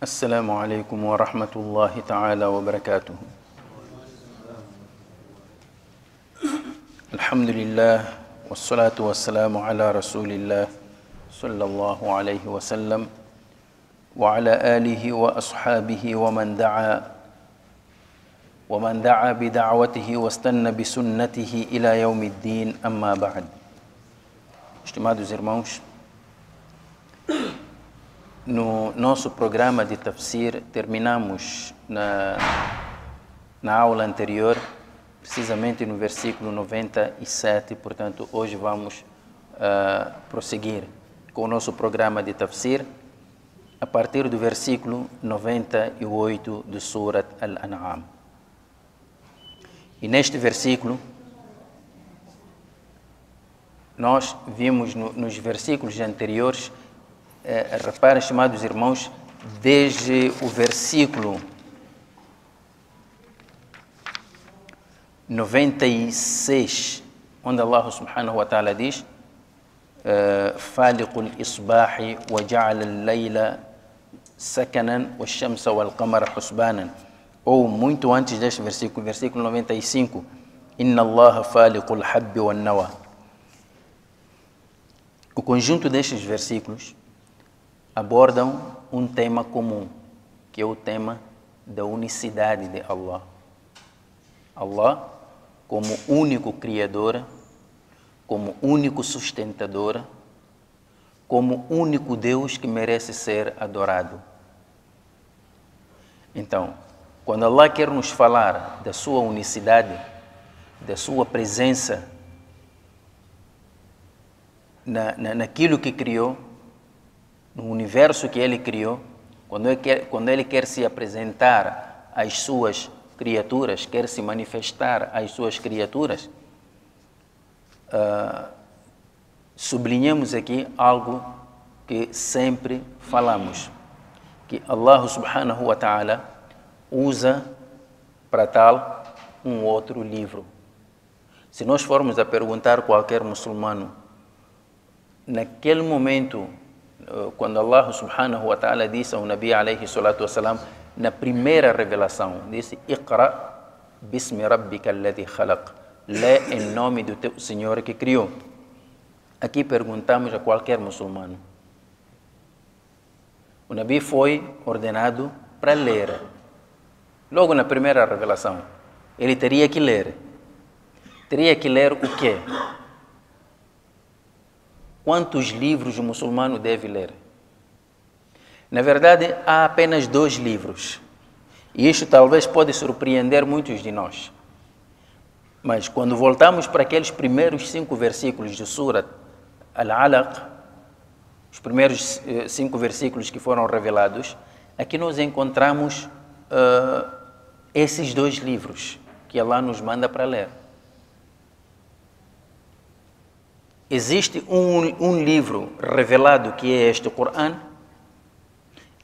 السلام عليكم ورحمة الله تعالى وبركاته. الحمد لله والصلاة والسلام على رسول الله صلى الله عليه وسلم وعلى آله وأصحابه ومن دعا ومن دعا بدعوته واستنى بسنته إلى يوم الدين. أما بعد Estimados irmãos, no nosso programa de tafsir terminamos na, na aula anterior, precisamente no versículo 97, portanto hoje vamos uh, prosseguir com o nosso programa de tafsir a partir do versículo 98 do Surat Al-An'am. E neste versículo, nós vimos no, nos versículos anteriores, eh, reparem, estimados irmãos, desde o versículo 96, onde Allah subhanahu wa ta'ala diz فالق الإصباح وجعل الليل سكنا والشمس والقمر حسبانا ou muito antes deste versículo, versículo 95, Inna Allah faliqul habbi wan nawa. O conjunto destes versículos abordam um tema comum, que é o tema da unicidade de Allah. Allah como único criador, como único sustentador, como único Deus que merece ser adorado. Então, quando Allah quer nos falar da sua unicidade, da sua presença na, na, naquilo que criou, no universo que Ele criou, quando ele, quer, quando ele quer se apresentar às suas criaturas, quer se manifestar às suas criaturas, uh, sublinhamos aqui algo que sempre falamos, que Allah subhanahu wa ta'ala usa para tal um outro livro. Se nós formos a perguntar qualquer muçulmano, naquele momento, quando Allah subhanahu wa ta'ala disse ao Nabi alayhi salatu wasalam, na primeira revelação, disse, Iqra bismi rabbika alladhi khalaq. Lê em nome do teu Senhor que criou. Aqui perguntamos a qualquer muçulmano. O Nabi foi ordenado para ler Logo na primeira revelação, ele teria que ler. Teria que ler o quê? Quantos livros o muçulmano deve ler? Na verdade, há apenas dois livros. E isto talvez pode surpreender muitos de nós. Mas quando voltamos para aqueles primeiros cinco versículos de Surat Al-Alaq, os primeiros cinco versículos que foram revelados, aqui nós encontramos uh, esses dois livros que Allah nos manda para ler. Existe um, um livro revelado que é este Coran,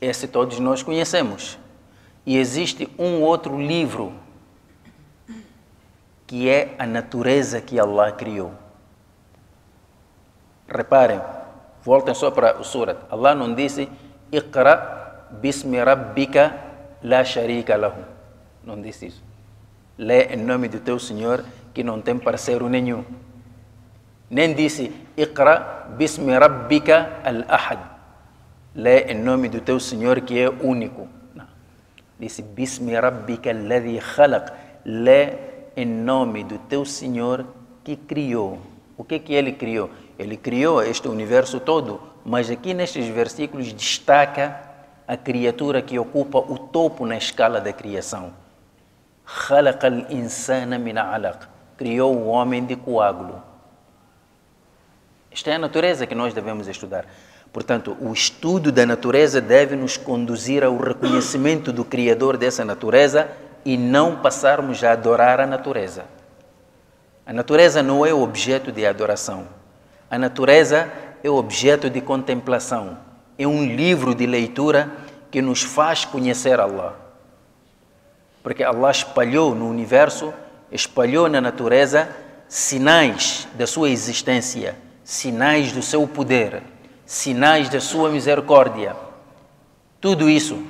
esse todos nós conhecemos. E existe um outro livro que é a natureza que Allah criou. Reparem, voltem só para o Surat. Allah não disse Iqra bismi rabbika la sharika lahu. Não disse isso. Lê em nome do teu Senhor que não tem parceiro nenhum nem disse Iqra bismi rabbika al-ahad. Lê em nome do teu Senhor que é único. Não. Disse bismi rabbika alladhi khalaq. Lê em nome do teu Senhor que criou. O que que ele criou? Ele criou este universo todo, mas aqui nestes versículos destaca a criatura que ocupa o topo na escala da criação. Khalaq al-insana min alaq. Criou o homem de coágulo. Esta é a natureza que nós devemos estudar. Portanto, o estudo da natureza deve nos conduzir ao reconhecimento do Criador dessa natureza e não passarmos a adorar a natureza. A natureza não é objeto de adoração. A natureza é objeto de contemplação. É um livro de leitura que nos faz conhecer Allah. Porque Allah espalhou no universo, espalhou na natureza sinais da sua existência, sinais do seu poder, sinais da sua misericórdia. Tudo isso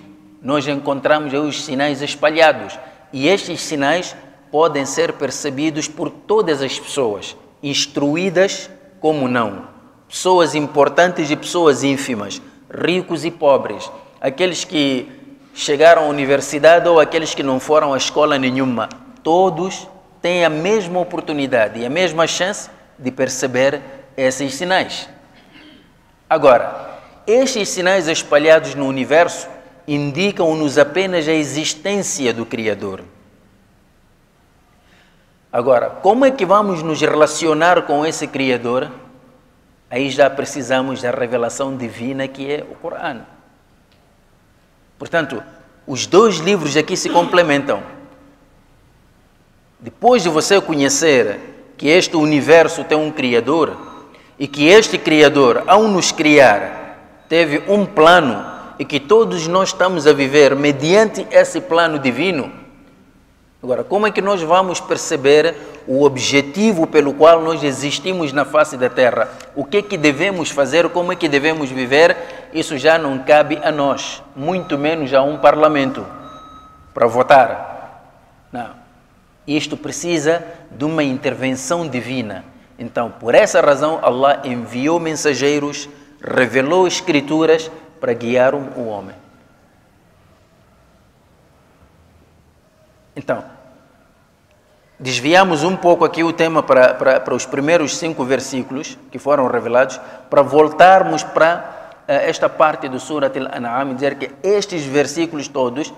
nós encontramos os sinais espalhados. E estes sinais podem ser percebidos por todas as pessoas, instruídas como não. Pessoas importantes e pessoas ínfimas, ricos e pobres, aqueles que chegaram à universidade ou aqueles que não foram à escola nenhuma. Todos têm a mesma oportunidade e a mesma chance de perceber esses sinais. Agora, estes sinais espalhados no universo indicam-nos apenas a existência do Criador. Agora, como é que vamos nos relacionar com esse Criador? Aí já precisamos da revelação divina que é o Corão. Portanto, os dois livros aqui se complementam. Depois de você conhecer que este universo tem um Criador e que este Criador, ao nos criar, teve um plano e que todos nós estamos a viver mediante esse plano divino. Agora, como é que nós vamos perceber o objetivo pelo qual nós existimos na face da terra? O que é que devemos fazer? Como é que devemos viver? Isso já não cabe a nós, muito menos a um parlamento para votar. Não. Isto precisa de uma intervenção divina. Então, por essa razão, Allah enviou mensageiros, revelou escrituras para guiar o homem. Então, desviamos um pouco aqui o tema para, para, para os primeiros cinco versículos que foram revelados, para voltarmos para uh, esta parte do Surat Al-An'am, dizer que estes versículos todos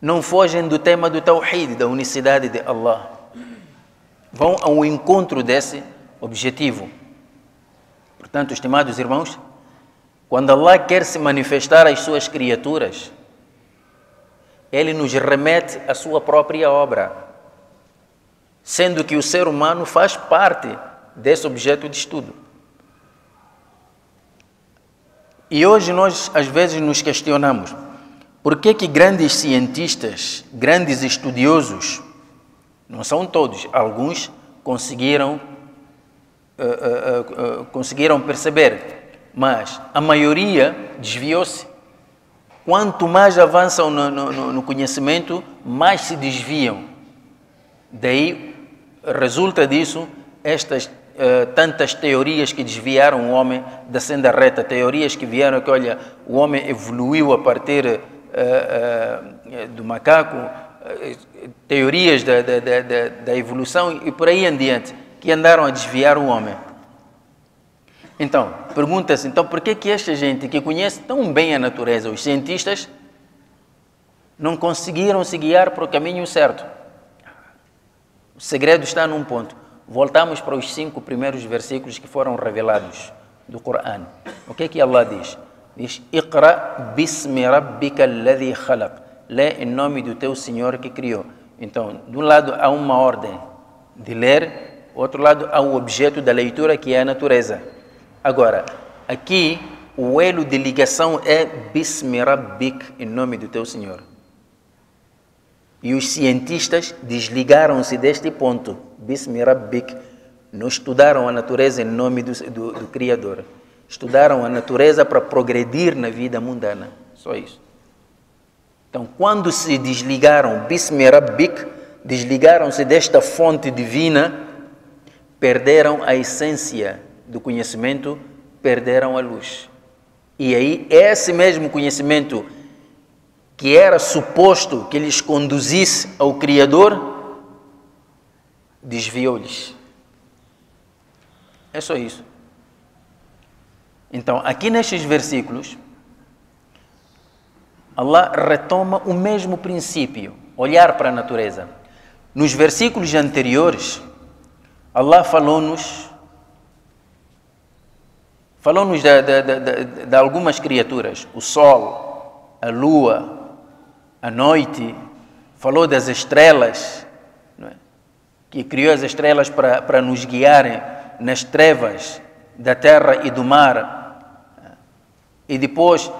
não fogem do tema do Tawhid, da unicidade de Allah. Vão ao encontro desse objetivo. Portanto, estimados irmãos, quando Allah quer se manifestar às suas criaturas, Ele nos remete à sua própria obra, sendo que o ser humano faz parte desse objeto de estudo. E hoje nós às vezes nos questionamos por que, que grandes cientistas, grandes estudiosos, não são todos, alguns conseguiram, uh, uh, uh, conseguiram perceber, mas a maioria desviou-se. Quanto mais avançam no, no, no conhecimento, mais se desviam. Daí resulta disso estas Uh, tantas teorias que desviaram o homem da senda reta, teorias que vieram que, olha, o homem evoluiu a partir uh, uh, do macaco, teorias da, da, da, da evolução e por aí em diante, que andaram a desviar o homem. Então, pergunta-se, então, por que, que esta gente que conhece tão bem a natureza, os cientistas, não conseguiram se guiar para o caminho certo? O segredo está num ponto. Voltamos para os cinco primeiros versículos que foram revelados do Corão. O que é que Allah diz? Diz: Iqra bismi rabbika alladhi khalaq. Lê em nome do teu Senhor que criou. Então, de um lado há uma ordem de ler, do outro lado há o objeto da leitura que é a natureza. Agora, aqui o elo de ligação é Bismi Rabbik, em nome do teu Senhor. E os cientistas desligaram-se deste ponto, Bismi Rabbik, não estudaram a natureza em nome do, do, do Criador. Estudaram a natureza para progredir na vida mundana. Só isso. Então, quando se desligaram, Bismi Rabbik, desligaram-se desta fonte divina, perderam a essência do conhecimento, perderam a luz. E aí, esse mesmo conhecimento que era suposto que lhes conduzisse ao Criador, desviou-lhes. É só isso. Então, aqui nestes versículos, Allah retoma o mesmo princípio, olhar para a natureza. Nos versículos anteriores, Allah falou-nos falou-nos de, de, de, de, algumas criaturas, o sol, a lua, a noite, falou das estrelas, é? que criou as estrelas para, para nos guiarem nas trevas da terra e do mar. E depois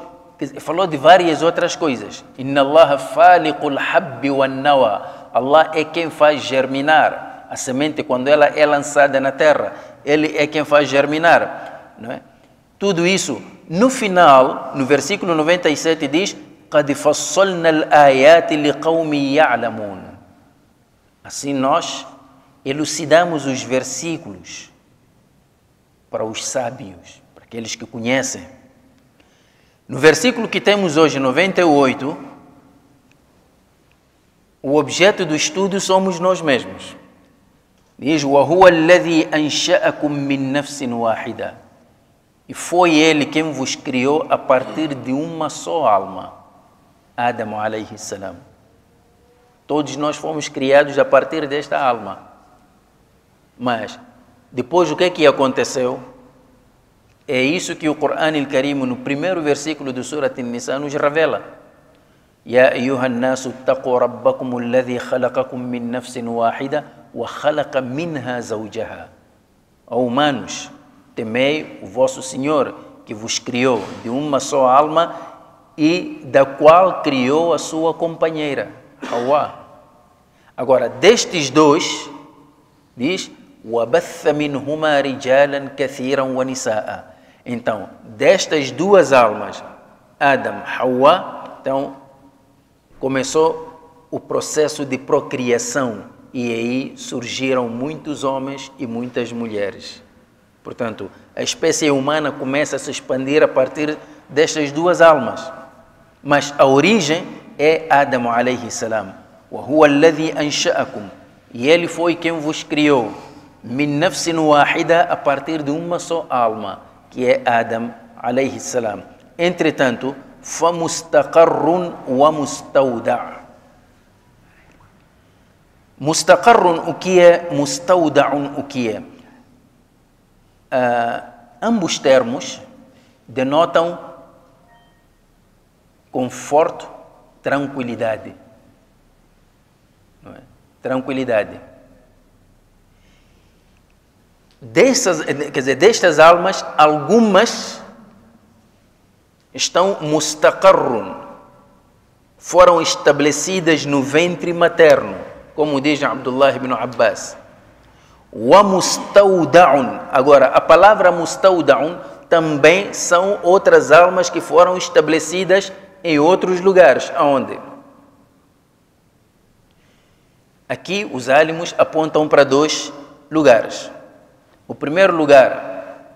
falou de várias outras coisas. Inna Allah faliqul habbi wan nawa. Allah é quem faz germinar a semente quando ela é lançada na terra. Ele é quem faz germinar, não é? Tudo isso no final, no versículo 97 diz: "Qad fassalna al-ayati liqaumin ya'lamun". Assim nós elucidamos os versículos para os sábios, para aqueles que conhecem. No versículo que temos hoje, 98, o objeto do estudo somos nós mesmos. Diz: min nafsin. E foi ele quem vos criou a partir de uma só alma, Adam alayhi salam. Todos nós fomos criados a partir desta alma. Mas depois o que é que aconteceu? É isso que o Corão Karim, no primeiro versículo do Surat An-Nisa, nos revela. يا أيها الناس اتقوا ربكم الذي خلقكم من نفس واحدة وخلق منها زوجها Ó humanos, temei o vosso Senhor que vos criou de uma só alma e da qual criou a sua companheira, Hawa. Agora, destes dois, diz, وَبَثَّ مِنْهُمَا رِجَالًا كَثِيرًا وَنِسَاءً então, destas duas almas, Adam, Hawa, então, começou o processo de procriação e aí surgiram muitos homens e muitas mulheres. Portanto, a espécie humana começa a se expandir a partir destas duas almas. Mas a origem é Adam alayhi salam. E ele foi quem vos criou. Min a partir de uma só alma, que é Adam alaihi salam. Entretanto, famustaqarrun wa mustauda'. Mustaqarrun o que é, mustaudaun o que é. Uh, ambos termos denotam conforto, tranquilidade. É? Tranquilidade dessas quer dizer destas almas algumas estão mustaqarrun, foram estabelecidas no ventre materno, como diz Abdullah ibn Abbas. Wa mustawda'un. Agora, a palavra mustawda'un também são outras almas que foram estabelecidas em outros lugares. Aonde? Aqui os álimos apontam para dois lugares. O primeiro lugar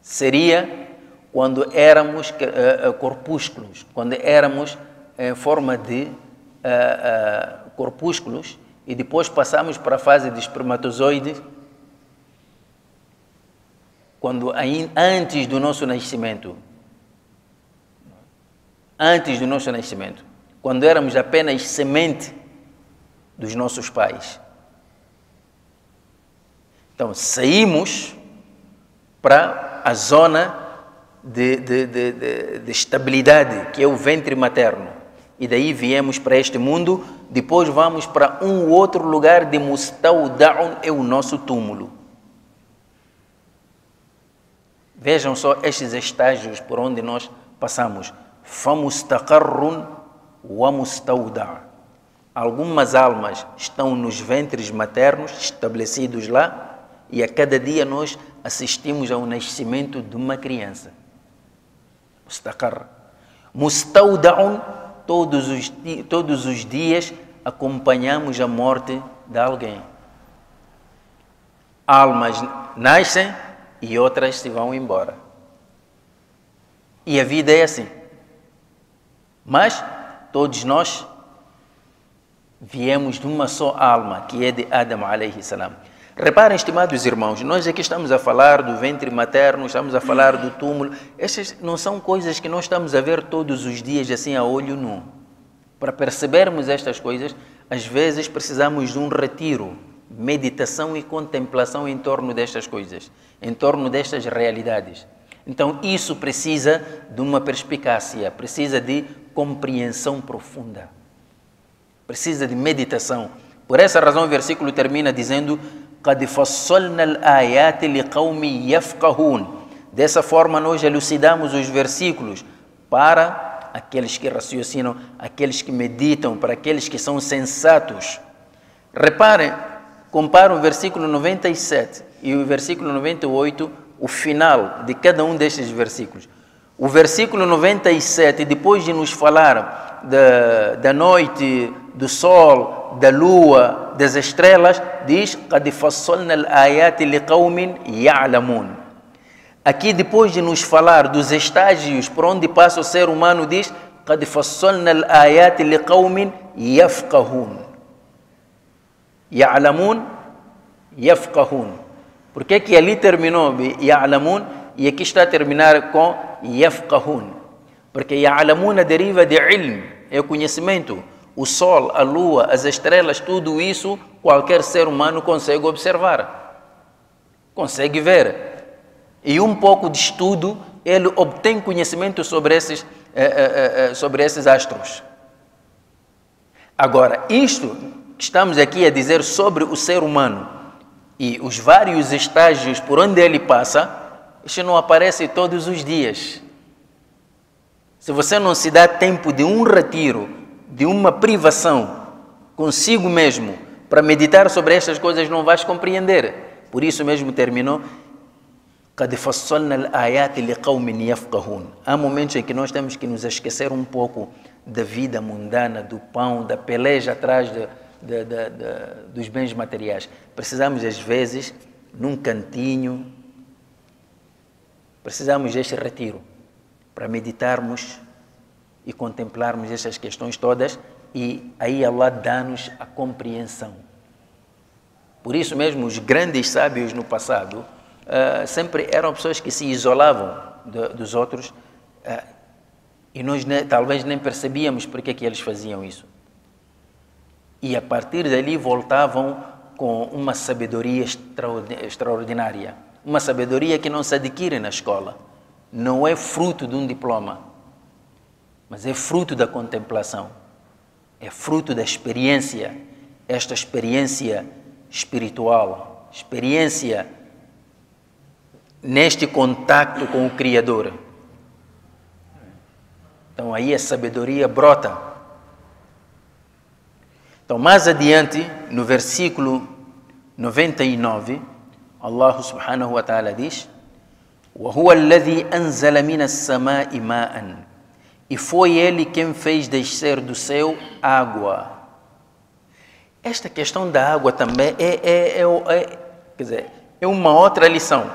seria quando éramos uh, corpúsculos, quando éramos em forma de corpúsculos e depois passamos para a fase de espermatozoide, quando antes do nosso nascimento, antes do nosso nascimento, quando éramos apenas semente dos nossos pais. Então saímos para a zona de, de, de, de, estabilidade, que é o ventre materno. E daí viemos para este mundo, depois vamos para um outro lugar de Mustaudaun, é o nosso túmulo. Vejam só estes estágios por onde nós passamos. Famustaqarrun wa mustauda. Algumas almas estão nos ventres maternos, estabelecidos lá, e a cada dia nós assistimos ao nascimento de uma criança mustaqar. Mustaudaun, todos os, todos os dias acompanhamos a morte de alguém. Almas nascem e outras se vão embora. E a vida é assim. Mas todos nós viemos de uma só alma, que é de Adam alayhi salam. Reparem, estimados irmãos, nós aqui estamos a falar do ventre materno, estamos a falar do túmulo. Estas não são coisas que nós estamos a ver todos os dias assim a olho nu. Para percebermos estas coisas, às vezes precisamos de um retiro, meditação e contemplação em torno destas coisas, em torno destas realidades. Então, isso precisa de uma perspicácia, precisa de compreensão profunda, precisa de meditação. Por essa razão, o versículo termina dizendo قد فصلنا الآيات لقوم يفقهون Dessa forma, nós elucidamos os versículos para aqueles que raciocinam, aqueles que meditam, para aqueles que são sensatos. Reparem, compara o versículo 97 e o versículo 98, o final de cada um destes versículos. O versículo 97, depois de nos falar da, da noite, do sol, da lua, das estrelas, diz: Aqui depois de nos falar dos estágios por onde passa o ser humano, diz: "Qad Por que é que ali terminou ya'lamun e aqui está a terminar com yafqahun? Porque ya'lamun deriva de ilm, é o conhecimento. O sol, a lua, as estrelas, tudo isso qualquer ser humano consegue observar, consegue ver. E um pouco de estudo, ele obtém conhecimento sobre esses, eh, eh, eh, sobre esses astros. Agora, isto que estamos aqui a dizer sobre o ser humano e os vários estágios por onde ele passa, isto não aparece todos os dias. Se você não se dá tempo de um retiro, de uma privação consigo mesmo, para meditar sobre estas coisas, não vais compreender. Por isso mesmo terminou. Há momentos em que nós temos que nos esquecer um pouco da vida mundana, do pão, da peleja atrás de, de, de, dos bens materiais. Precisamos, às vezes, num cantinho, precisamos deste retiro para meditarmos e contemplarmos essas questões todas e aí Allah dá-nos a compreensão. Por isso mesmo, os grandes sábios no passado uh, sempre eram pessoas que se isolavam de, dos outros uh, e nós ne, talvez nem percebíamos porque é que eles faziam isso. E a partir dali voltavam com uma sabedoria extraordinária. Uma sabedoria que não se adquire na escola. Não é fruto de um diploma, mas é fruto da contemplação. É fruto da experiência. Esta experiência espiritual, experiência neste contato com o Criador. Então aí a sabedoria brota. Então mais adiante, no versículo 99, Allah subhanahu wa ta'ala diz: وهو الذي أنزل من السماء ماء e foi ele quem fez descer do céu água. Esta questão da água também é, é, é, é, quer dizer, é uma outra lição.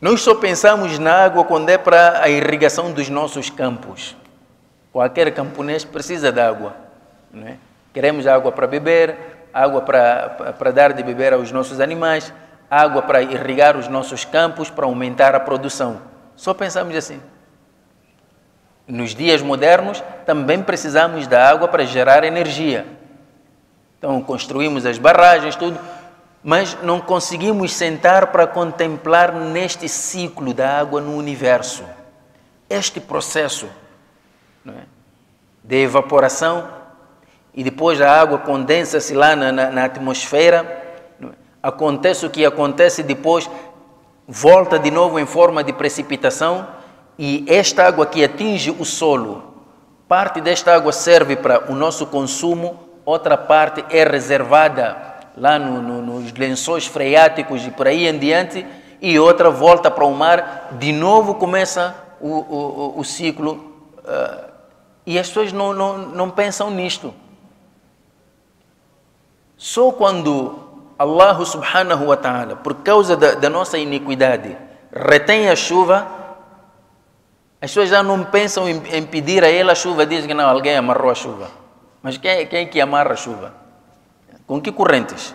Nós só pensamos na água quando é para a irrigação dos nossos campos. Qualquer camponês precisa de água. Não é? Queremos água para beber, água para, para dar de beber aos nossos animais, água para irrigar os nossos campos, para aumentar a produção. Só pensamos assim. Nos dias modernos, também precisamos da água para gerar energia. Então, construímos as barragens, tudo mas não conseguimos sentar para contemplar neste ciclo da água no universo. Este processo é? de evaporação e depois a água condensa-se lá na, na, na atmosfera, é? acontece o que acontece depois, volta de novo em forma de precipitação e esta água que atinge o solo, parte desta água serve para o nosso consumo, outra parte é reservada lá no, no, nos lençóis freáticos e por aí em diante, e outra volta para o mar, de novo começa o, o, o ciclo. Uh, e as pessoas não, não, não pensam nisto. Só quando Allah subhanahu wa ta'ala, por causa da, da, nossa iniquidade, retém a chuva, as pessoas já não pensam em, em pedir a ela a chuva, dizem que não, alguém amarrou a chuva. Mas quem, quem é que amarra a chuva? Com que correntes?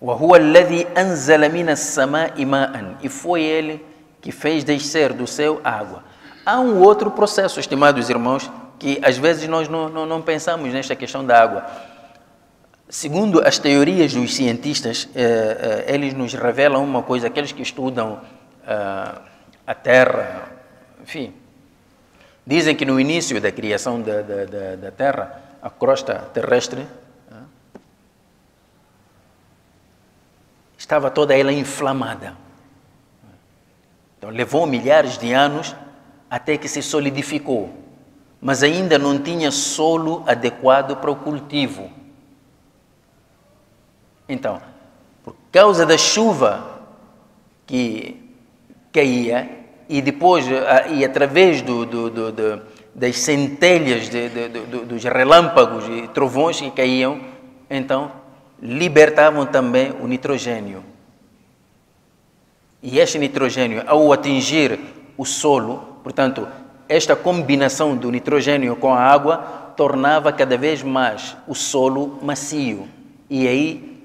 وهو الذي أنزل من السماء ماء e foi ele que fez descer do céu água. Há um outro processo, estimados irmãos, que às vezes nós não, não, não pensamos nesta questão da água. Segundo as teorias dos cientistas, eh, eh, eles nos revelam uma coisa, aqueles que estudam eh, a Terra, enfim, dizem que no início da criação da, da, da, da Terra, a crosta terrestre estava toda ela inflamada. Então levou milhares de anos até que se solidificou, mas ainda não tinha solo adequado para o cultivo. Então, por causa da chuva que caía e depois, e através do, do, do das centelhas, de, de, dos relâmpagos e trovões que caíam, então libertavam também o nitrogênio. E este nitrogênio, ao atingir o solo, portanto, esta combinação do nitrogênio com a água tornava cada vez mais o solo macio. E aí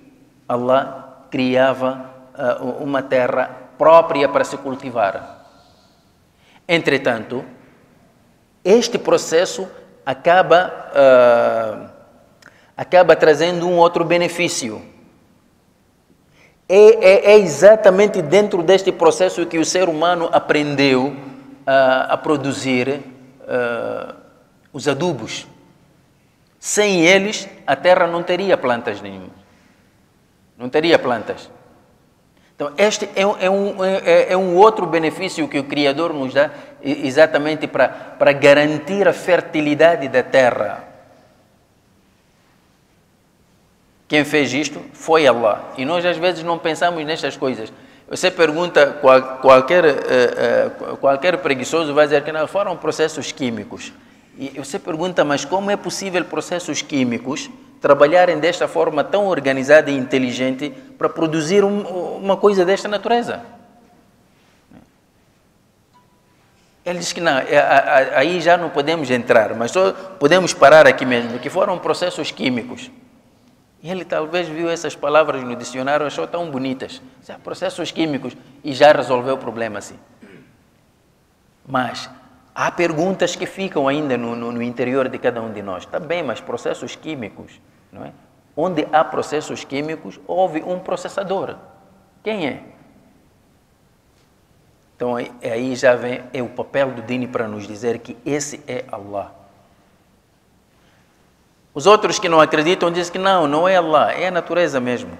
Allah criava uh, uma terra própria para se cultivar. Entretanto, este processo acaba, uh, acaba trazendo um outro benefício. É, é, é, exatamente dentro deste processo que o ser humano aprendeu uh, a produzir uh, os adubos. Sem eles, a terra não teria plantas nenhuma. Não teria plantas. Então, este é, é, um, é, é um outro benefício que o Criador nos dá, exatamente para, para garantir a fertilidade da terra. Quem fez isto foi Allah. E nós às vezes não pensamos nestas coisas. Você pergunta, qualquer, eh, eh, qualquer preguiçoso vai dizer que não foram processos químicos. E você pergunta, mas como é possível processos químicos trabalharem desta forma tão organizada e inteligente para produzir um, uma coisa desta natureza? Ele diz que não, é, aí já não podemos entrar, mas só podemos parar aqui mesmo, que foram processos químicos. E ele talvez viu essas palavras no dicionário achou tão bonitas. Processos químicos e já resolveu o problema assim. Mas há perguntas que ficam ainda no, no, no interior de cada um de nós. Está bem, mas processos químicos, é? Onde há processos químicos, houve um processador. Quem é? Então aí já vem é o papel do Dini para nos dizer que esse é Allah. Os outros que não acreditam dizem que não, não é Allah, é a natureza mesmo.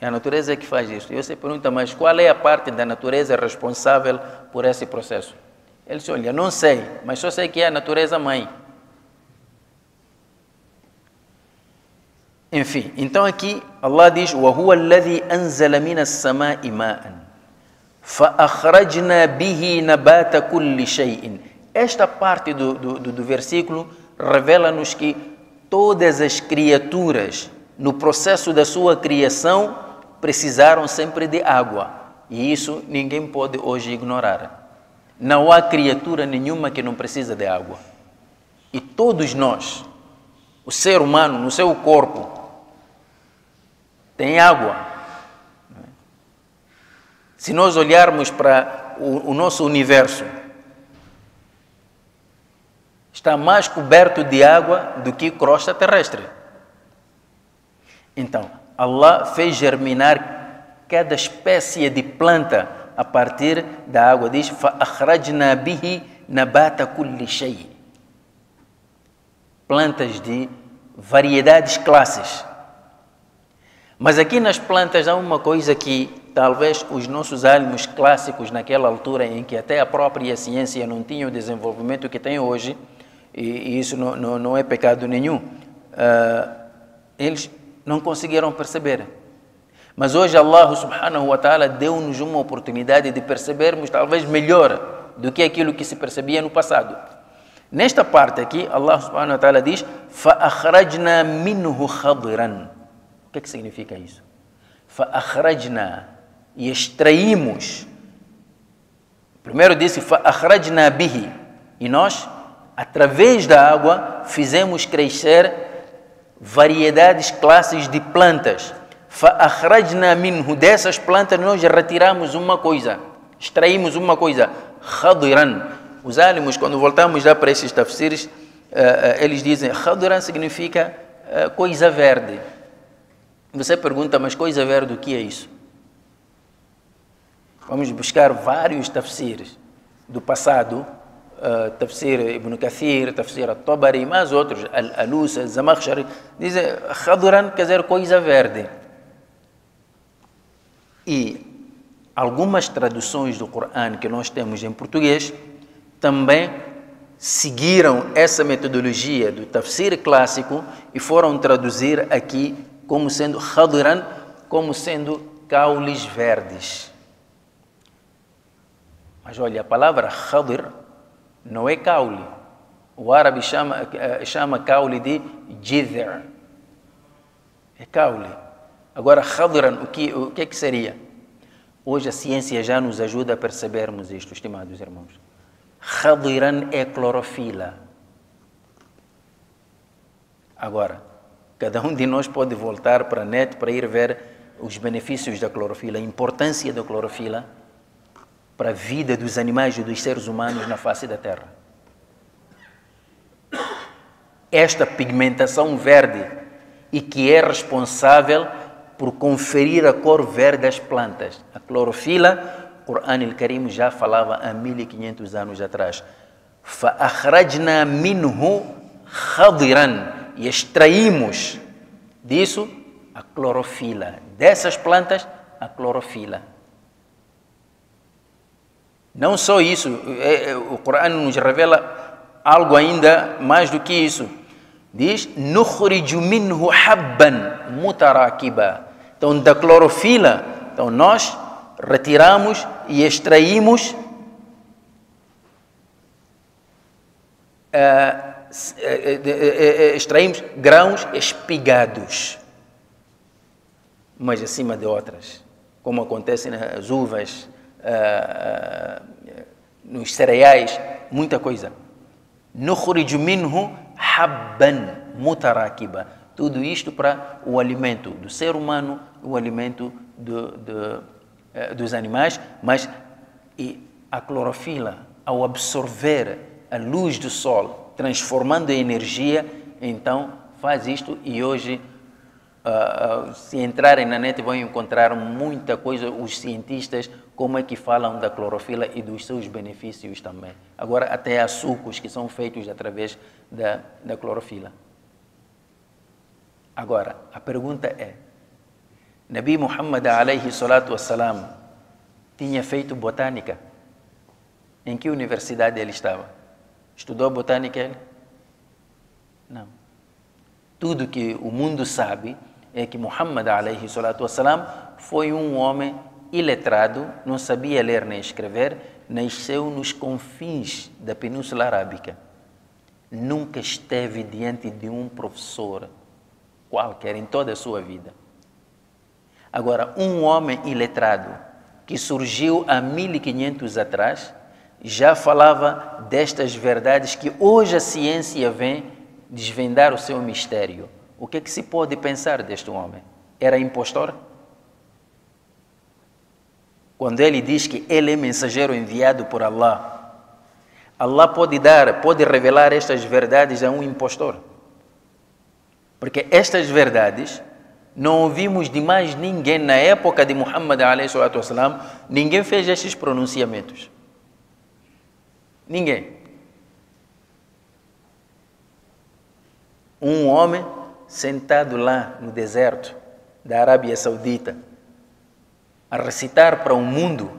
É a natureza que faz isso. E você pergunta, mas qual é a parte da natureza responsável por esse processo? Ele disse, olha, não sei, mas só sei que é a natureza mãe. Enfim, então aqui Allah diz: وَهُوَ الَّذِي أَنزَلَ مِنَ السَّمَاءِ مَاءً فَأَخْرَجْنَا بِهِ نَبَاتَ كُلِّ شَيْءٍ Esta parte do, do, do versículo revela-nos que todas as criaturas, no processo da sua criação, precisaram sempre de água. E isso ninguém pode hoje ignorar. Não há criatura nenhuma que não precisa de água. E todos nós, o ser humano no seu corpo, tem água. Se nós olharmos para o, o nosso universo, está mais coberto de água do que crosta terrestre. Então, Allah fez germinar cada espécie de planta a partir da água. Diz: فَأَخْرَجْنَا بِهِ نَبَاتَ كُلِّ شَيْءٍ Plantas de variedades classes. Mas aqui nas plantas há uma coisa que talvez os nossos ânimos clássicos naquela altura em que até a própria ciência não tinha o desenvolvimento que tem hoje, e, e isso não, não, não, é pecado nenhum, uh, eles não conseguiram perceber. Mas hoje Allah subhanahu wa ta'ala deu-nos uma oportunidade de percebermos talvez melhor do que aquilo que se percebia no passado. Nesta parte aqui, Allah subhanahu wa ta'ala diz: فَأَخْرَجْنَا مِنْهُ خَضِرًا O que, é que significa isso? فَأَخْرَجْنَا E extraímos. Primeiro disse: فَأَخْرَجْنَا بِهِ E nós através da água, fizemos crescer variedades, classes de plantas. فَأَخْرَجْنَا مِنْهُ Dessas plantas nós retiramos uma coisa, extraímos uma coisa. خَضِرًا Os ânimos, quando voltamos já para esses tafsirs, eh, eh, eles dizem Khadran significa eh, coisa verde. Você pergunta, mas coisa verde, o que é isso? Vamos buscar vários tafsirs do passado, uh, tafsir Ibn Kathir, tafsir At-Tabari e mais outros, Al Alus, Al-Zamakhshari, dizem Khaduran quer dizer coisa verde. E algumas traduções do Coran que nós temos em português também seguiram essa metodologia do tafsir clássico e foram traduzir aqui como sendo Khadran, como sendo caules verdes. Mas olha, a palavra khadir não é caule. O árabe chama, eh, chama caule de jidhr. É caule. Agora, khadran, o que, o que é que seria? Hoje a ciência já nos ajuda a percebermos isto, estimados irmãos. Khadiran é clorofila. Agora, cada um de nós pode voltar para a net para ir ver os benefícios da clorofila, a importância da clorofila para a vida dos animais e dos seres humanos na face da Terra. Esta pigmentação verde e que é responsável por conferir a cor verde às plantas. A clorofila, o Quran al-Karim já falava há 1500 anos atrás. فَأَخْرَجْنَا مِنْهُ خَضِرًا E extraímos disso a clorofila. Dessas plantas, a clorofila. Não só isso, é, é, o Corão nos revela algo ainda mais do que isso. Diz: "Nukhriju minhu habban mutarakiba". Então, da clorofila, então nós retiramos e extraímos uh, extraímos grãos espigados, mas acima de outras, como acontece nas uvas, nos cereais, muita coisa. Nukhriju minhu habban mutarakiba. Tudo isto para o alimento do ser humano, o alimento do, do, dos animais, mas a clorofila, ao absorver a luz do sol, transformando em energia, então faz isto e hoje Uh, uh, se entrarem na net vão encontrar muita coisa, os cientistas, como é que falam da clorofila e dos seus benefícios também. Agora, até há sucos que são feitos através da, da clorofila. Agora, a pergunta é, Nabi Muhammad alayhi salatu wassalam tinha feito botânica? Em que universidade ele estava? Estudou botânica ele? Não. Tudo que o mundo sabe é que Muhammad alayhi salatu wassalam foi um homem iletrado, não sabia ler nem escrever, nasceu nos confins da Península Arábica. Nunca esteve diante de um professor qualquer em toda a sua vida. Agora, um homem iletrado que surgiu há 1500 atrás já falava destas verdades que hoje a ciência vem desvendar o seu mistério. O que, é que se pode pensar deste homem? Era impostor? Quando ele diz que ele é mensageiro enviado por Allah, Allah pode dar, pode revelar estas verdades a um impostor. Porque estas verdades não ouvimos de mais ninguém na época de Muhammad wassalam, ninguém fez estes pronunciamentos. Ninguém. Um homem sentado lá no deserto da Arábia Saudita a recitar para o mundo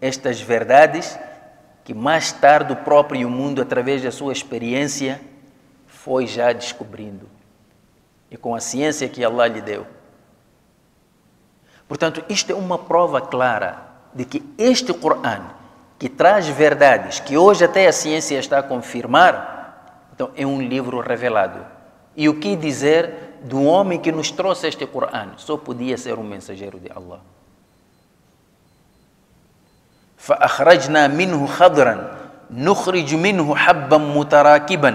estas verdades que mais tarde o próprio mundo, através da sua experiência, foi já descobrindo e com a ciência que Allah lhe deu. Portanto, isto é uma prova clara de que este Coran, que traz verdades que hoje até a ciência está a confirmar, então é um livro revelado e o que dizer do homem que nos trouxe este Coran? Só podia ser um mensageiro de Allah. فأخرجنا منه خضرا نخرج منه حبا متراكبا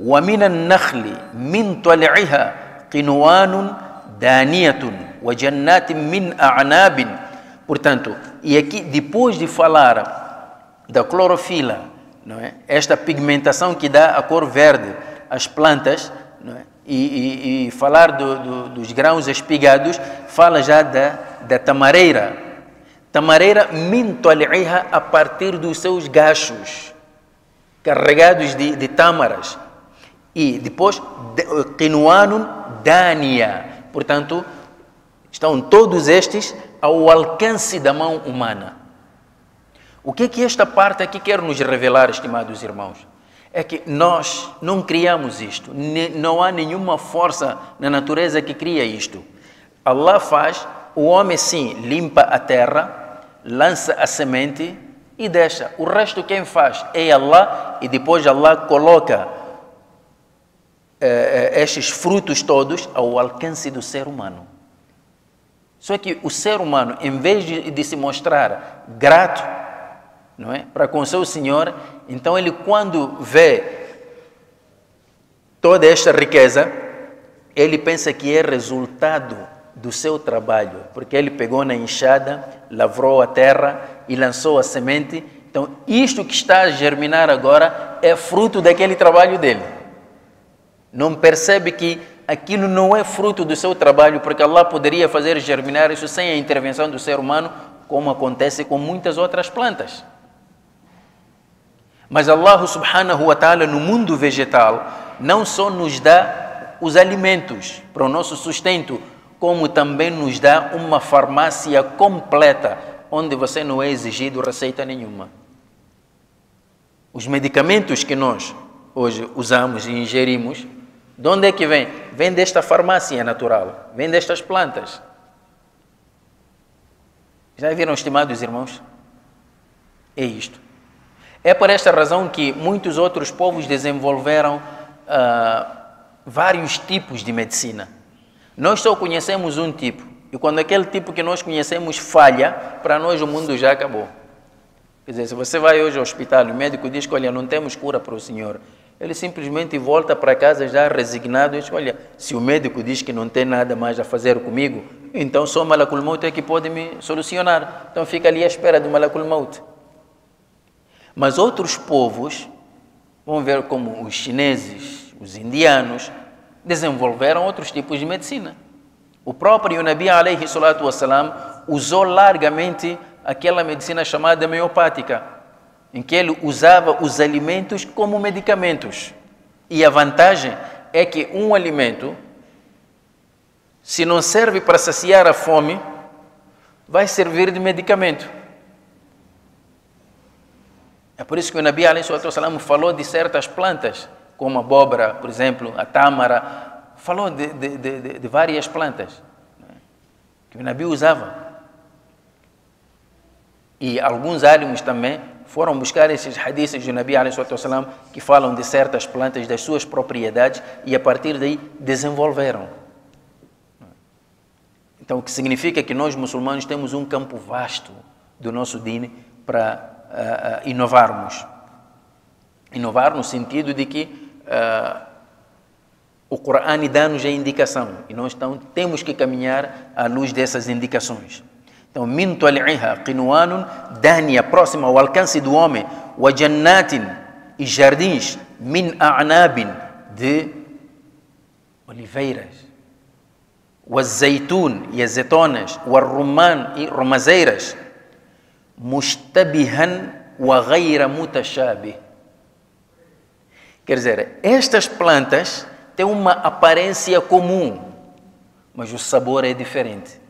ومن النخل من طلعها قنوان دانية وجنات من أعناب Portanto, e aqui depois de falar da clorofila, não é? esta pigmentação que dá a cor verde às plantas, é? e, e, e, falar do, do, dos grãos espigados, fala já da, da tamareira. Tamareira mintoliha a partir dos seus gachos, carregados de, de tâmaras. E depois, quinoanum dania. Portanto, estão todos estes ao alcance da mão humana. O que é que esta parte aqui quer nos revelar, estimados irmãos? é que nós não criamos isto, não há nenhuma força na natureza que cria isto. Allah faz, o homem sim limpa a terra, lança a semente e deixa. O resto quem faz é Allah e depois Allah coloca eh, eh, estes frutos todos ao alcance do ser humano. Só que o ser humano, em vez de, de se mostrar grato não é, para com o seu Senhor, então ele quando vê toda esta riqueza, ele pensa que é resultado do seu trabalho, porque ele pegou na enxada, lavrou a terra e lançou a semente. Então, isto que está a germinar agora é fruto daquele trabalho dele. Não percebe que aquilo não é fruto do seu trabalho, porque Allah poderia fazer germinar isso sem a intervenção do ser humano, como acontece com muitas outras plantas. Mas Allah subhanahu wa ta'ala no mundo vegetal não só nos dá os alimentos para o nosso sustento, como também nos dá uma farmácia completa, onde você não é exigido receita nenhuma. Os medicamentos que nós hoje usamos e ingerimos, de onde é que vem? Vem desta farmácia natural, vem destas plantas. Já viram, estimados irmãos? É isto. É por esta razão que muitos outros povos desenvolveram uh, vários tipos de medicina. Nós só conhecemos um tipo. E quando aquele tipo que nós conhecemos falha, para nós o mundo já acabou. Quer dizer, se você vai hoje ao hospital e o médico diz que, olha, não temos cura para o senhor, ele simplesmente volta para casa já resignado e diz, olha, se o médico diz que não tem nada mais a fazer comigo, então só Malakul Maut é que pode me solucionar. Então fica ali à espera do Malakul Maut. Mas outros povos, vamos ver como os chineses, os indianos, desenvolveram outros tipos de medicina. O próprio Nabi alayhi salatu wassalam usou largamente aquela medicina chamada homeopática, em que ele usava os alimentos como medicamentos. E a vantagem é que um alimento, se não serve para saciar a fome, vai servir de medicamento. É por isso que o Nabi wassalam falou de certas plantas como a abóbora, por exemplo, a tâmara, falou de, de, de, de várias plantas né, que o Nabi usava. E alguns álimos também foram buscar esses hadiths do Nabi salam, que falam de certas plantas, das suas propriedades, e a partir daí desenvolveram. Então, o que significa que nós muçulmanos temos um campo vasto do nosso dine para uh, uh, inovarmos. Inovar no sentido de que uh, o Corão dá-nos a indicação e nós então, temos que caminhar à luz dessas indicações. Então, min tal'iha qinwanun, dânia próxima ao alcance do homem, wa jannatin e jardins, min a'nabin, de oliveiras, wa zaitun e azeitonas, wa rumman e romazeiras, mustabihan wa ghayra mutashabih. Quer dizer, estas plantas têm uma aparência comum, mas o sabor é diferente,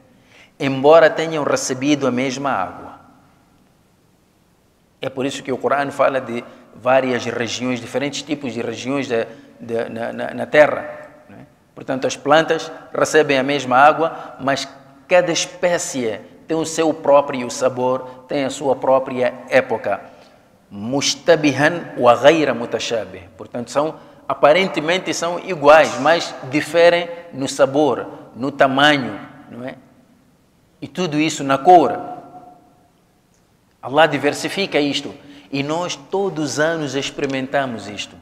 embora tenham recebido a mesma água. É por isso que o Corão fala de várias regiões, diferentes tipos de regiões de, de, na, na, na, Terra. Né? Portanto, as plantas recebem a mesma água, mas cada espécie tem o seu próprio sabor, tem a sua própria época mustabihan wa ghayra mutashabih. Portanto, são aparentemente são iguais, mas diferem no sabor, no tamanho, não é? E tudo isso na cor. Allah diversifica isto e nós todos os anos experimentamos isto.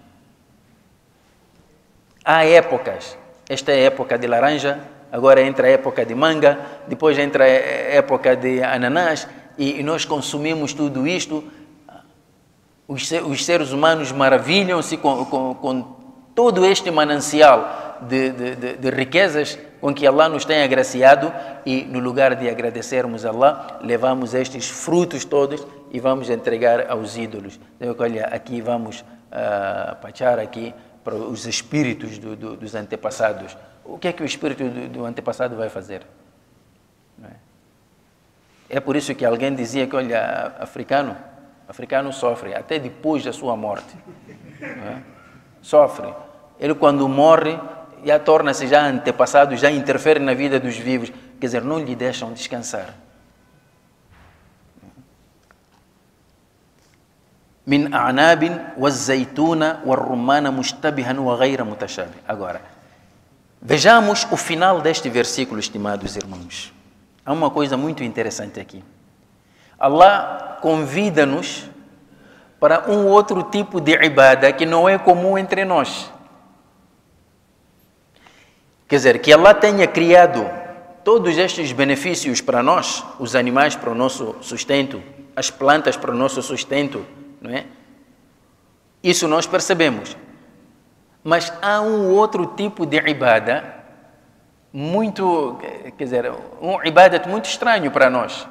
Há épocas. Esta é a época de laranja, agora entra a época de manga, depois entra a época de ananás e nós consumimos tudo isto os, seres humanos maravilham-se com, com, com, todo este manancial de, de, de, de, riquezas com que Allah nos tem agraciado e no lugar de agradecermos a Allah, levamos estes frutos todos e vamos entregar aos ídolos. Então, olha, aqui vamos uh, pachar aqui para os espíritos do, do, dos antepassados. O que é que o espírito do, do antepassado vai fazer? É? é por isso que alguém dizia que, olha, africano, africano sofre até depois da sua morte. É? Sofre. Ele, quando morre, já torna-se já antepassado, já interfere na vida dos vivos. Quer dizer, não lhe deixam descansar. Min a'nabin wa zaituna wa rumana mustabihan wa ghayra mutashabi. Agora, vejamos o final deste versículo, estimados irmãos. Há uma coisa muito interessante aqui. Allah convida-nos para um outro tipo de ibada que não é comum entre nós. Quer dizer, que Allah tenha criado todos estes benefícios para nós, os animais para o nosso sustento, as plantas para o nosso sustento, não é? Isso nós percebemos. Mas há um outro tipo de ibada muito, quer dizer, um ibadat muito estranho para nós.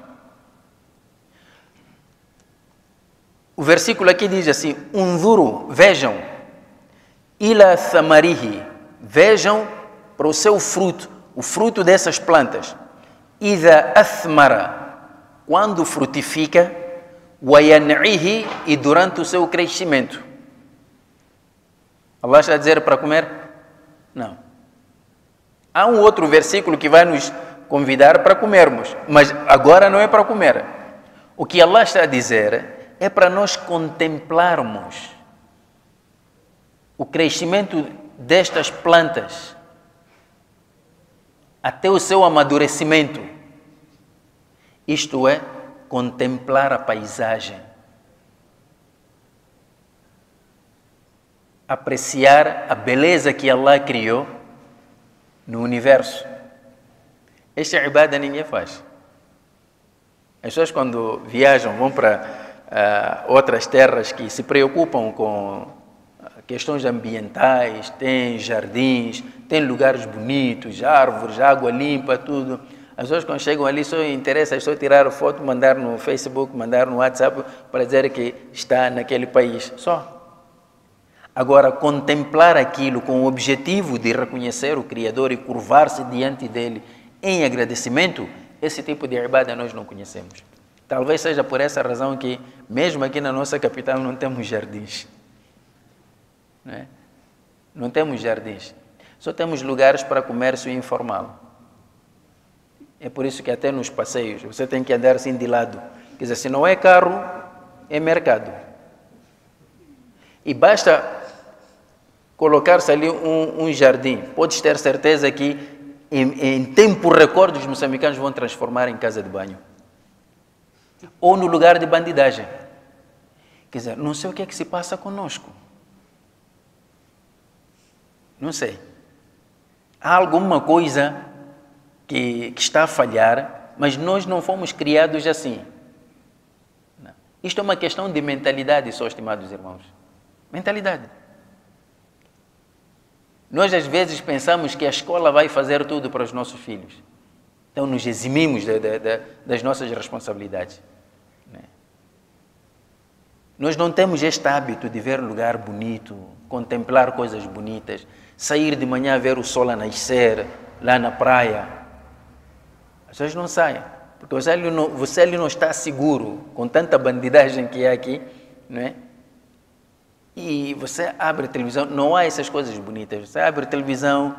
O versículo aqui diz assim: Unzuru, vejam, ila samarihi, vejam para o seu fruto, o fruto dessas plantas. Ida athmara, quando frutifica, wayan'ihi e durante o seu crescimento. Allah está a dizer para comer? Não. Há um outro versículo que vai nos convidar para comermos, mas agora não é para comer. O que Allah está a dizer é para nós contemplarmos o crescimento destas plantas até o seu amadurecimento. Isto é, contemplar a paisagem. Apreciar a beleza que Allah criou no universo. Esta ibada ninguém faz. As pessoas, quando viajam, vão para uh, outras terras que se preocupam com questões ambientais, tem jardins, tem lugares bonitos, árvores, água limpa, tudo. As pessoas quando chegam ali só interessa só tirar foto, mandar no Facebook, mandar no WhatsApp para dizer que está naquele país. Só. Agora, contemplar aquilo com o objetivo de reconhecer o Criador e curvar-se diante dele em agradecimento, esse tipo de ibada nós não conhecemos. Talvez seja por essa razão que, mesmo aqui na nossa capital, não temos jardins. Não, é? não temos jardins. Só temos lugares para comércio informal. É por isso que até nos passeios você tem que andar assim de lado. Quer dizer, se não é carro, é mercado. E basta colocar-se ali um, um, jardim. Podes ter certeza que em, em tempo recorde os moçambicanos vão transformar em casa de banho. Ou no lugar de bandidagem. Quer dizer, não sei o que é que se passa conosco. Não sei. Há alguma coisa que, que está a falhar, mas nós não fomos criados assim. Não. Isto é uma questão de mentalidade, só, estimados irmãos. Mentalidade. Nós às vezes pensamos que a escola vai fazer tudo para os nossos filhos. Então nos eximimos de, de, de, das nossas responsabilidades. Né? Nós não temos este hábito de ver lugar bonito, contemplar coisas bonitas, sair de manhã ver o sol a nascer lá na praia. As pessoas não saem, porque você ali não, você ali não está seguro com tanta bandidagem que é aqui, não é? E você abre televisão, não há essas coisas bonitas. Você abre televisão,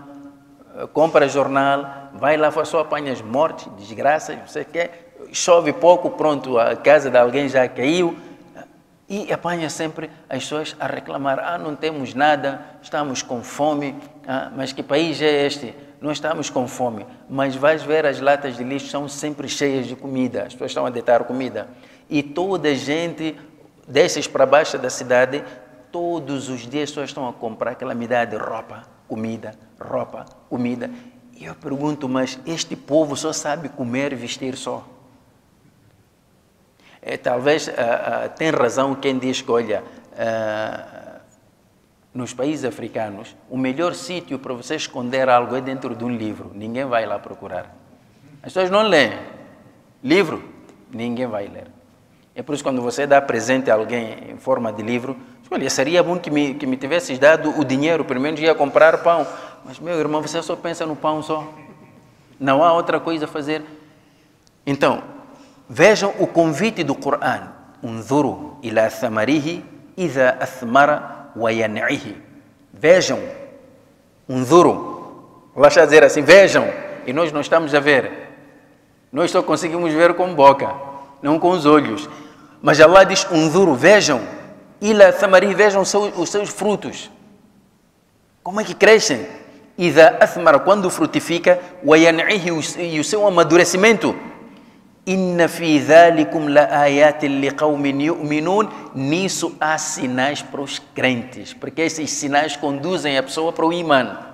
eh, compra jornal, vai lá, só apanha as mortes, desgraças, você quer, chove pouco, pronto, a casa de alguém já caiu, e apanha sempre as pessoas a reclamar: ah, não temos nada, estamos com fome. Ah, mas que país é este? Não estamos com fome. Mas vais ver as latas de lixo são sempre cheias de comida. As pessoas estão a deitar comida. E toda a gente desces para baixo da cidade, todos os dias as pessoas estão a comprar calamidade de roupa, comida, roupa, comida. E eu pergunto, mas este povo só sabe comer e vestir só? É, talvez uh, uh, tem razão quem diz que, olha, uh, nos países africanos, o melhor sítio para você esconder algo é dentro de um livro. Ninguém vai lá procurar. As pessoas não leem. Livro, ninguém vai ler. É por isso que quando você dá presente a alguém em forma de livro, olha, seria bom que me, que me tivesses dado o dinheiro, pelo menos ia comprar pão. Mas, meu irmão, você só pensa no pão só. Não há outra coisa a fazer. Então, Vejam o convite do Coran. Unzuru ila thamarihi idha athmara wa yan'ihi. Vejam. Unzuru. Allah está a dizer assim, vejam. E nós não estamos a ver. Nós só conseguimos ver com boca, não com os olhos. Mas Allah diz, unzuru, vejam. Ila thamari, vejam os seus, os seus frutos. Como é que crescem? Ida athmara, quando frutifica, e o seu amadurecimento. Inna fi dhalikum la ayatin liqaumin yu'minun. Nisso há sinais para os crentes, porque esses sinais conduzem a pessoa para o imã.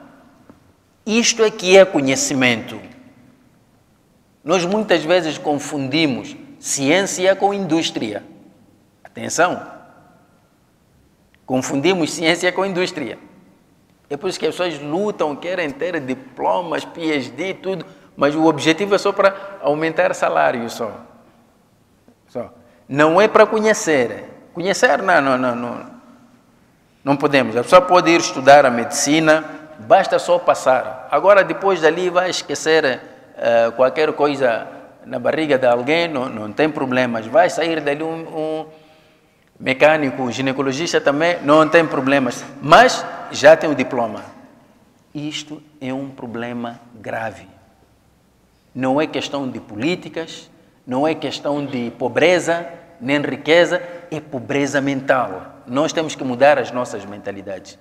Isto é que é conhecimento. Nós muitas vezes confundimos ciência com indústria. Atenção! Confundimos ciência com indústria. É por isso que as pessoas lutam, querem ter diplomas, PhD, tudo, mas o objetivo é só para aumentar salário só. só. Não é para conhecer. Conhecer, não, não, não, não. Não podemos. A pessoa pode ir estudar a medicina, basta só passar. Agora, depois dali, vai esquecer uh, qualquer coisa na barriga de alguém, não, não tem problemas. Vai sair dali um, um mecânico, um ginecologista também, não tem problemas. Mas já tem o diploma. Isto é um problema grave. Não é questão de políticas, não é questão de pobreza, nem riqueza, é pobreza mental. Nós temos que mudar as nossas mentalidades.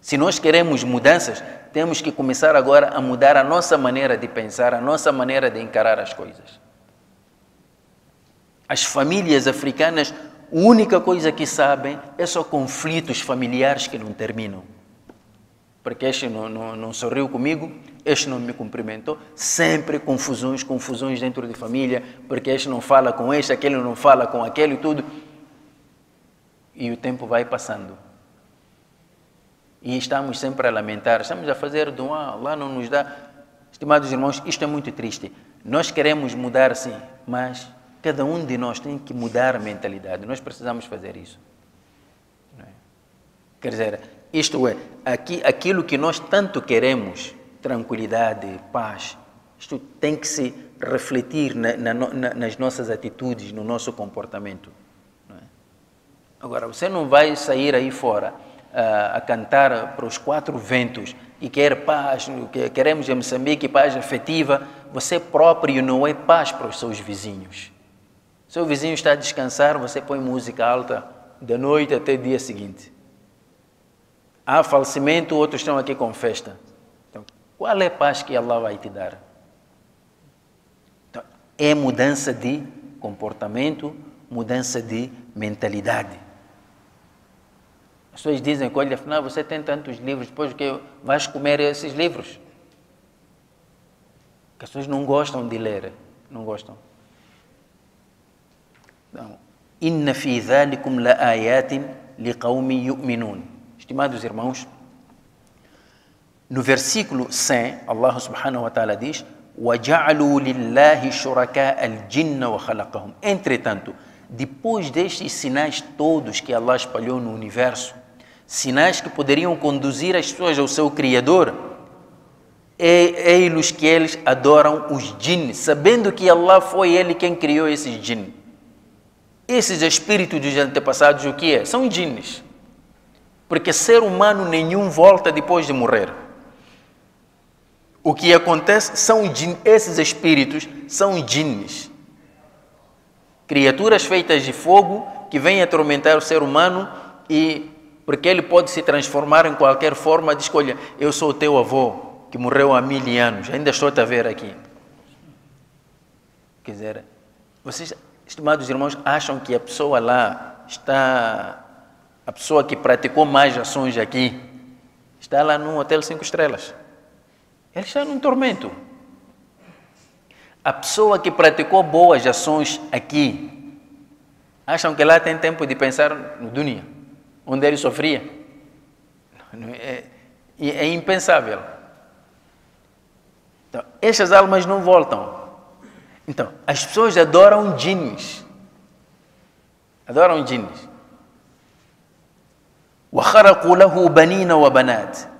Se nós queremos mudanças, temos que começar agora a mudar a nossa maneira de pensar, a nossa maneira de encarar as coisas. As famílias africanas a única coisa que sabem é só conflitos familiares que não terminam. Porque este não, não, não sorriu comigo, este não me cumprimentou. Sempre confusões, confusões dentro de família, porque este não fala com este, aquele não fala com aquele e tudo. E o tempo vai passando. E estamos sempre a lamentar, estamos a fazer do ah, lá não nos dá. Estimados irmãos, isto é muito triste. Nós queremos mudar sim, mas Cada um de nós tem que mudar a mentalidade. Nós precisamos fazer isso. É? Quer dizer, isto é, aqui, aquilo que nós tanto queremos, tranquilidade, paz, isto tem que se refletir na, na, na, nas nossas atitudes, no nosso comportamento. É? Agora, você não vai sair aí fora uh, a cantar para os quatro ventos e quer paz, que queremos em Moçambique paz afetiva, você próprio não é paz para os seus vizinhos. Seu vizinho está a descansar, você põe música alta da noite até o dia seguinte. Há falecimento, outros estão aqui com festa. Então, qual é a paz que Allah vai te dar? Então, é mudança de comportamento, mudança de mentalidade. As pessoas dizem, olha, afinal você tem tantos livros, depois que vais comer esses livros? Que as pessoas não gostam de ler, não gostam. Inna fi dhalikum la ayatin liqaumin yu'minun. Estimados irmãos, no versículo 100, Allah subhanahu wa ta'ala diz: وَجَعَلُوا لِلَّهِ شُرَكَاءَ الْجِنَّ وَخَلَقَهُم. Entretanto, depois destes sinais todos que Allah espalhou no universo, sinais que poderiam conduzir as pessoas ao seu Criador, é eles que eles adoram os jinn, sabendo que Allah foi Ele quem criou esses jinn. Esses espíritos dos antepassados, o que é? São jinnes. Porque ser humano nenhum volta depois de morrer. O que acontece são esses espíritos são jinnes. Criaturas feitas de fogo que vêm atormentar o ser humano e porque ele pode se transformar em qualquer forma de escolha. Eu sou o teu avô que morreu há mil anos, ainda estou a ver aqui. Quer dizer, vocês estimados irmãos, acham que a pessoa lá está, a pessoa que praticou mais ações aqui, está lá num hotel cinco estrelas. Ele está num tormento. A pessoa que praticou boas ações aqui, acham que lá tem tempo de pensar no Dunia, onde ele sofria? É, é impensável. Então, estas almas não voltam. Então, as pessoas adoram jinns. Adoram jinns.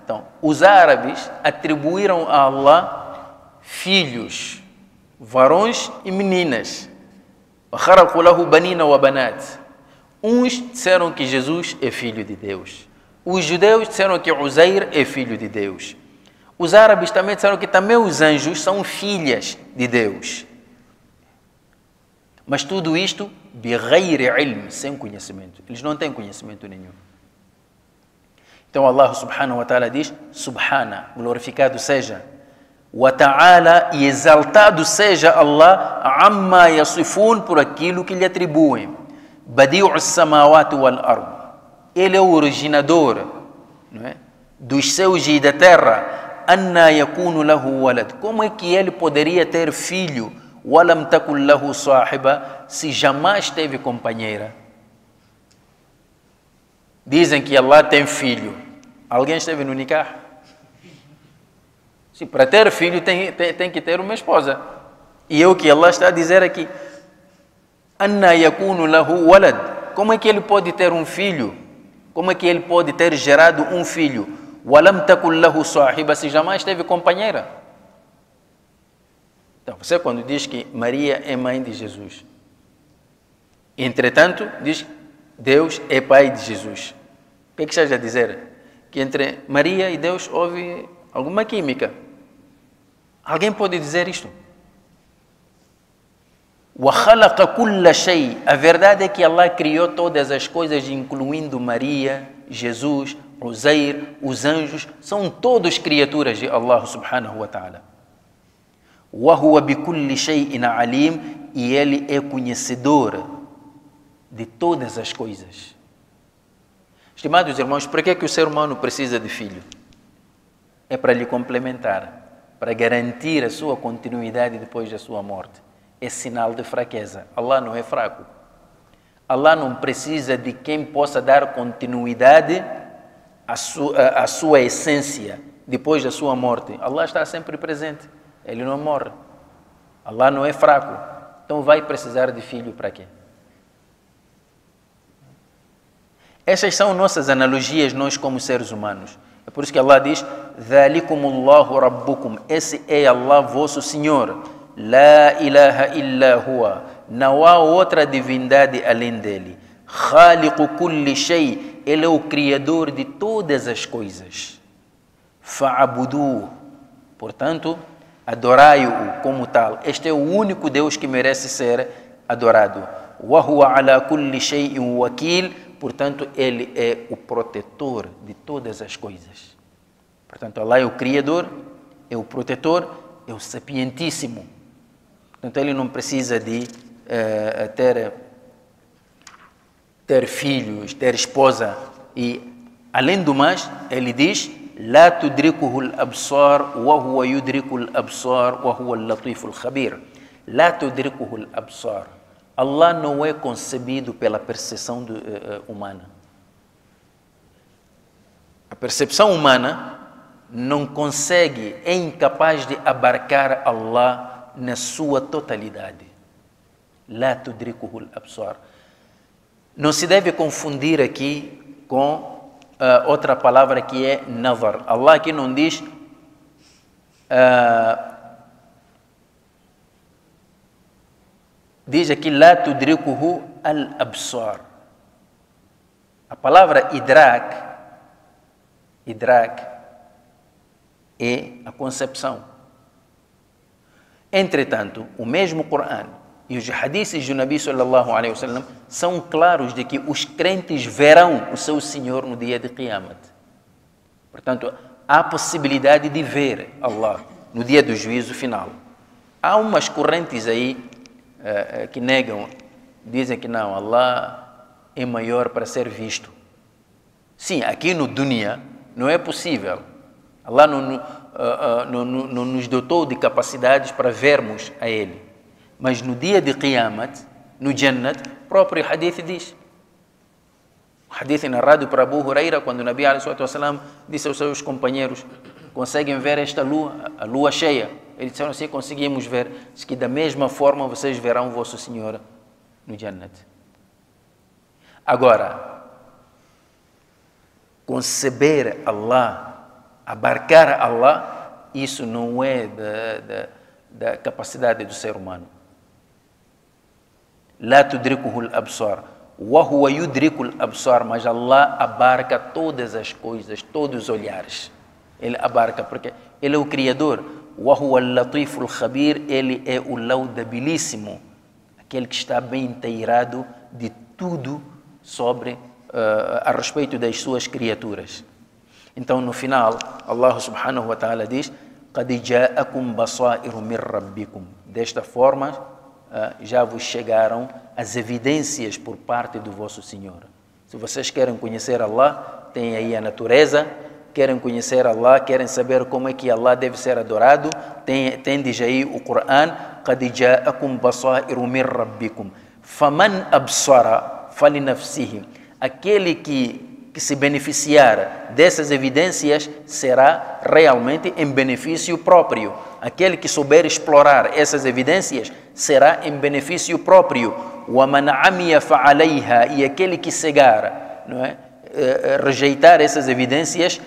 Então, os árabes atribuíram a Allah filhos, varões e meninas. Uns disseram que Jesus é filho de Deus. Os judeus disseram que Uzair é filho de Deus. Os árabes também disseram que também os anjos são filhas de Deus. Mas tudo isto, sem conhecimento. Eles não têm conhecimento nenhum. Então Allah subhanahu wa ta'ala diz, subhana, glorificado seja, wa ta'ala e exaltado seja Allah, amma yasifun, por aquilo que lhe atribuem. Badi'u samawati wal ard. Ele é o originador é? dos céus e da terra. Anna yakunu lahu walad. Como é que ele poderia ter filho? Walam lahu sahiba, se jamais teve companheira. Dizem que Allah tem filho. Alguém esteve no nikah? Se para ter filho tem, tem, tem que ter uma esposa. E é o que Allah está a dizer aqui. Anna yakunu lahu walad. Como é que ele pode ter um filho? Como é que ele pode ter gerado um filho? Walam takun lahu sahiba, se jamais teve companheira. Então, você quando diz que Maria é mãe de Jesus, entretanto, diz Deus é pai de Jesus. O que, é que estás a dizer? Que entre Maria e Deus houve alguma química. Alguém pode dizer isto? A verdade é que Allah criou todas as coisas, incluindo Maria, Jesus, Uzair, os anjos, são todos criaturas de Allah subhanahu wa ta'ala. وَهُوَ بِكُلِّ شَيْءٍ عَلِيمٍ E Ele é conhecedor de todas as coisas. Estimados irmãos, para que, é que o ser humano precisa de filho? É para lhe complementar, para garantir a sua continuidade depois da sua morte. É sinal de fraqueza. Allah não é fraco. Allah não precisa de quem possa dar continuidade à sua, à sua essência depois da sua morte. Allah está sempre presente. Ele não morre. Allah não é fraco. Então vai precisar de filho para quê? Essas são nossas analogias, nós como seres humanos. É por isso que Allah diz: Allahu Rabbukum. Esse é Allah, vosso Senhor. La ilaha illa huwa. Não há outra divindade além dele. Khaliqu kulli shay. Ele é o Criador de todas as coisas. Fa'abudu. Portanto, adorai-o como tal. Este é o único Deus que merece ser adorado. Wa ala kulli shay'in wakil, portanto, Ele é o protetor de todas as coisas. Portanto, Allah é o Criador, é o protetor, é o sapientíssimo. Portanto, Ele não precisa de uh, ter, ter filhos, ter esposa. E, além do mais, Ele diz: La tudrikuhul absar wa huwa yudrikul absar wa huwa al-latiful khabir. La tudrikuhul absor. Allah não é concebido pela percepção do, uh, humana. A percepção humana não consegue, é incapaz de abarcar Allah na sua totalidade. La tudrikuhu al-absar. Não se deve confundir aqui com uh, outra palavra que é nazar. Allah aqui não diz uh, diz aqui la tudrikuhu al-absar. A palavra idrak idrak é a concepção. Entretanto, o mesmo Coran e os hadiths do Nabi sallallahu alaihi wasallam são claros de que os crentes verão o seu Senhor no dia de Qiyamah. Portanto, há possibilidade de ver Allah no dia do juízo final. Há umas correntes aí é, é, que negam, dizem que não, Allah é maior para ser visto. Sim, aqui no dunya não é possível. Allah não, ah, ah, não, não, não nos dotou de capacidades para vermos a Ele. Mas no dia de Qiyamat, no Jannat, o próprio Hadith diz. O Hadith é narrado para Abu Huraira, quando o Nabi disse aos seus companheiros: Conseguem ver esta lua, a lua cheia? Eles disseram assim: Conseguimos ver. Diz que da mesma forma vocês verão o vosso Senhor no Jannat. Agora, conceber Allah, abarcar Allah, isso não é da, da, da capacidade do ser humano. La tudrikuhu al-absar. Wa huwa yudriku al-absar. Mas Allah abarca todas as coisas, todos os olhares. Ele abarca, porque Ele é o Criador. Wahuwa Latiful Khabir, ele é o laudabilíssimo, aquele que está bem inteirado de tudo sobre uh, a respeito das suas criaturas. Então, no final, Allah subhanahu wa ta'ala diz: "Qad ja'akum basairu rabbikum". Desta forma, uh, já vos chegaram as evidências por parte do vosso Senhor. Se vocês querem conhecer Allah, tem aí a natureza, querem conhecer Allah, querem saber como é que Allah deve ser adorado, tem, tendes aí o Coran, قَدْ جَاءَكُمْ بَصَائِرُ مِنْ رَبِّكُمْ فَمَنْ أَبْصَرَ فَلِنَفْسِهِ Aquele que, que se beneficiar dessas evidências será realmente em benefício próprio. Aquele que souber explorar essas evidências será em benefício próprio. وَمَنْ عَمِيَ فَعَلَيْهَا E aquele que cegar, não é? rejeitar essas evidências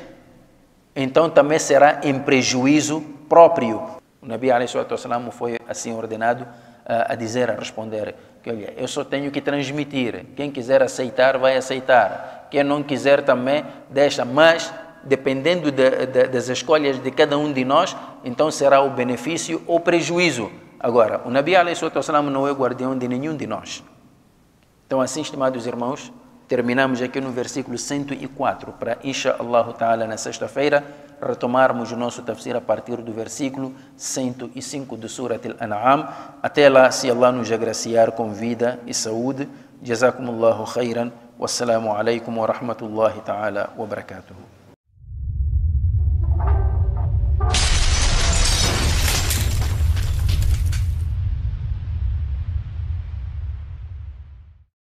então também será em prejuízo próprio. O Nabi Alaihissalam foi assim ordenado ah, a, dizer, a responder, que olha, eu só tenho que transmitir, quem quiser aceitar, vai aceitar, quem não quiser também, deixa, mas dependendo de, de, das escolhas de cada um de nós, então será o benefício ou prejuízo. Agora, o Nabi Alaihissalam não é guardião de nenhum de nós. Então assim, estimados irmãos, Terminamos aqui no versículo 104, para, inshallah ta'ala, na sexta-feira, retomarmos o nosso tafsir a partir do versículo 105 do Surat Al-An'am. Até lá, se Allah nos agraciar com vida e saúde. Jazakumullahu khairan. Wassalamu alaikum wa rahmatullahi ta'ala wa barakatuh.